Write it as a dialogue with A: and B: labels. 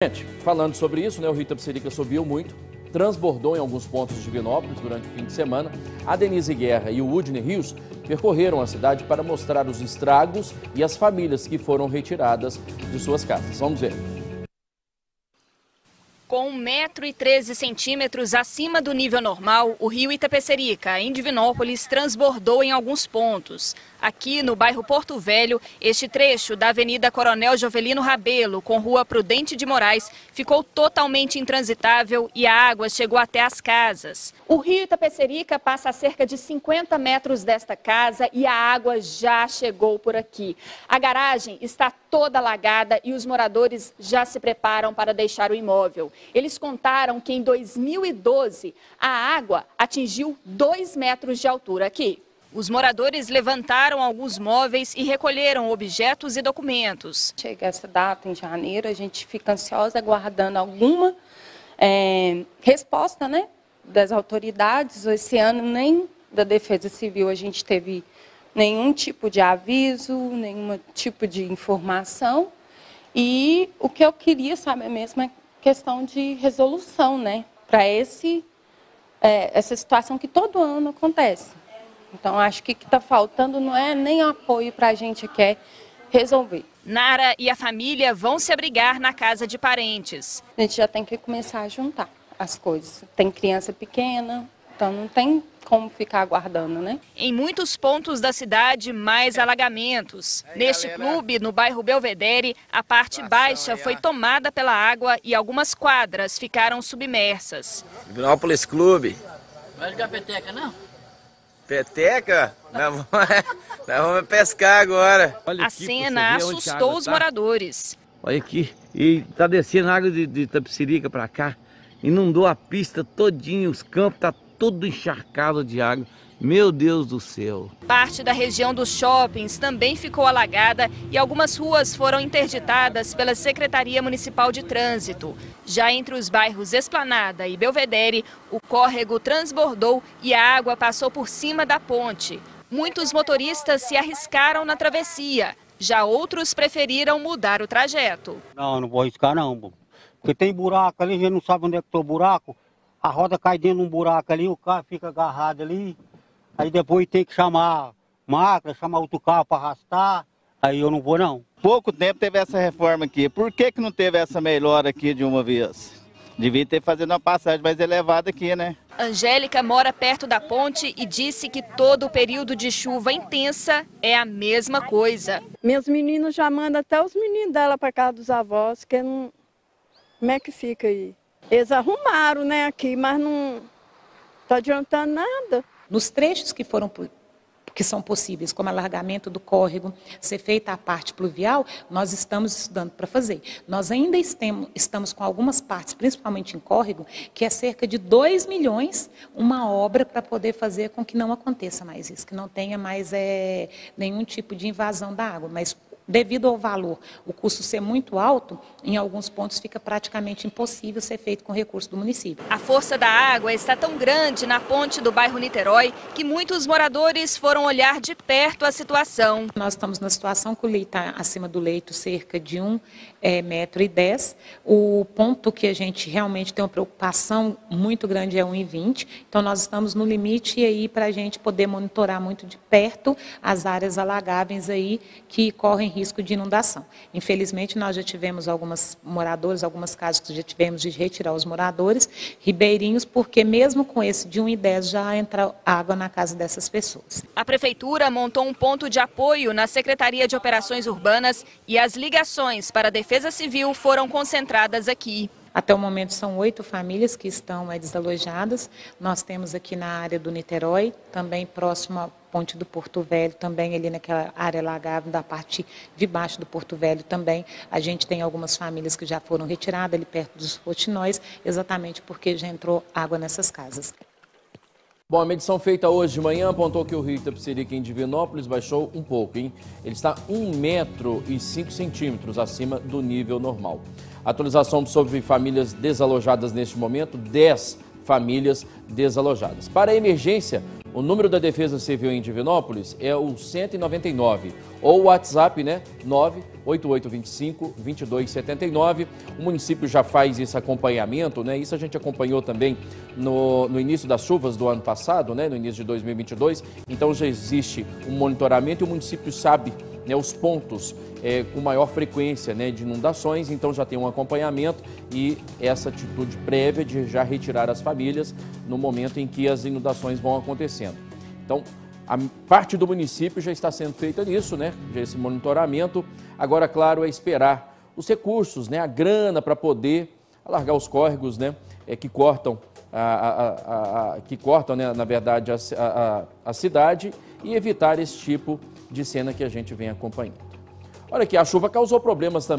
A: Gente, falando sobre isso, né, o Rio Itapecerica subiu muito, transbordou em alguns pontos de Divinópolis durante o fim de semana. A Denise Guerra e o Udine Rios percorreram a cidade para mostrar os estragos e as famílias que foram retiradas de suas casas. Vamos ver.
B: Com 1,13m acima do nível normal, o rio Itapecerica, em Divinópolis, transbordou em alguns pontos. Aqui no bairro Porto Velho, este trecho da Avenida Coronel Jovelino Rabelo, com Rua Prudente de Moraes, ficou totalmente intransitável e a água chegou até as casas. O rio Itapecerica passa a cerca de 50 metros desta casa e a água já chegou por aqui. A garagem está toda alagada e os moradores já se preparam para deixar o imóvel. Eles contaram que em 2012 a água atingiu 2 metros de altura aqui. Os moradores levantaram alguns móveis e recolheram objetos e documentos.
C: Chega essa data em janeiro, a gente fica ansiosa aguardando alguma é, resposta né, das autoridades. Esse ano nem da Defesa Civil a gente teve nenhum tipo de aviso, nenhum tipo de informação. E o que eu queria saber mesmo é questão de resolução, né, para esse é, essa situação que todo ano acontece. Então, acho que o que está faltando não é nem apoio para a gente que é resolver.
B: Nara e a família vão se abrigar na casa de parentes.
C: A gente já tem que começar a juntar as coisas. Tem criança pequena, então não tem como ficar aguardando, né?
B: Em muitos pontos da cidade, mais alagamentos. Neste clube, no bairro Belvedere, a parte baixa foi tomada pela água e algumas quadras ficaram submersas.
D: Vinópolis Clube.
E: Vai jogar peteca, não?
D: Peteca? Nós vamos, nós vamos pescar agora.
B: Olha a cena assustou os tá. moradores.
F: Olha aqui, e tá descendo água de, de Tapicirica para cá. Inundou a pista todinho, os campos tá tudo encharcado de água. Meu Deus do céu.
B: Parte da região dos shoppings também ficou alagada e algumas ruas foram interditadas pela Secretaria Municipal de Trânsito. Já entre os bairros Esplanada e Belvedere, o córrego transbordou e a água passou por cima da ponte. Muitos motoristas se arriscaram na travessia. Já outros preferiram mudar o trajeto.
G: Não, não vou arriscar não, porque tem buraco ali, a gente não sabe onde é que está o buraco. A roda cai dentro de um buraco ali, o carro fica agarrado ali. Aí depois tem que chamar máquina, chamar outro carro para arrastar. Aí eu não vou não.
H: Pouco tempo teve essa reforma aqui. Por que, que não teve essa melhora aqui de uma vez? Devia ter fazendo uma passagem mais elevada aqui, né?
B: Angélica mora perto da ponte e disse que todo o período de chuva intensa é a mesma coisa.
I: Meus meninos já mandam até os meninos dela para casa dos avós, que não... Como é que fica aí? Eles arrumaram, né, aqui, mas não está adiantando nada.
J: Nos trechos que foram que são possíveis, como alargamento do córrego, ser feita a parte pluvial, nós estamos estudando para fazer. Nós ainda estamos com algumas partes, principalmente em córrego, que é cerca de 2 milhões uma obra para poder fazer com que não aconteça mais isso, que não tenha mais é, nenhum tipo de invasão da água. Mas devido ao valor, o custo ser muito alto, em alguns pontos fica praticamente impossível ser feito com recurso do município.
B: A força da água está tão grande na ponte do bairro Niterói que muitos moradores foram olhar de perto a situação.
J: Nós estamos na situação que o leito está acima do leito cerca de um é, metro e dez. O ponto que a gente realmente tem uma preocupação muito grande é 1,20. Então nós estamos no limite aí para a gente poder monitorar muito de perto as áreas alagáveis aí que correm risco de inundação. Infelizmente, nós já tivemos algumas moradores, algumas casas que já tivemos de retirar os moradores ribeirinhos, porque mesmo com esse de 1 e 10 já entra água na casa dessas pessoas.
B: A Prefeitura montou um ponto de apoio na Secretaria de Operações Urbanas e as ligações para a Defesa Civil foram concentradas aqui.
J: Até o momento são oito famílias que estão é, desalojadas. Nós temos aqui na área do Niterói, também próximo ponte do Porto Velho, também ali naquela área lagável, da parte de baixo do Porto Velho também. A gente tem algumas famílias que já foram retiradas ali perto dos rotinóis, exatamente porque já entrou água nessas casas.
A: Bom, a medição feita hoje de manhã apontou que o rio Itapecerica em Divinópolis baixou um pouco, hein? Ele está 1 metro e 5 centímetros acima do nível normal. Atualização sobre famílias desalojadas neste momento, 10 famílias desalojadas. Para a emergência, O número da Defesa Civil em Divinópolis é o 199, ou o WhatsApp, né? 98825 2279. O município já faz esse acompanhamento, né? Isso a gente acompanhou também no, no início das chuvas do ano passado, né? No início de 2022. Então já existe um monitoramento e o município sabe né, os pontos é, com maior frequência né, de inundações, então já tem um acompanhamento e essa atitude prévia de já retirar as famílias no momento em que as inundações vão acontecendo. Então, a parte do município já está sendo feita nisso, né? Esse monitoramento. Agora, claro, é esperar os recursos, né? A grana para poder alargar os córregos, né? É, que cortam a, a, que cortam, né, na verdade, a, a cidade e evitar esse tipo de cena que a gente vem acompanhando. Olha aqui, a chuva causou problemas também.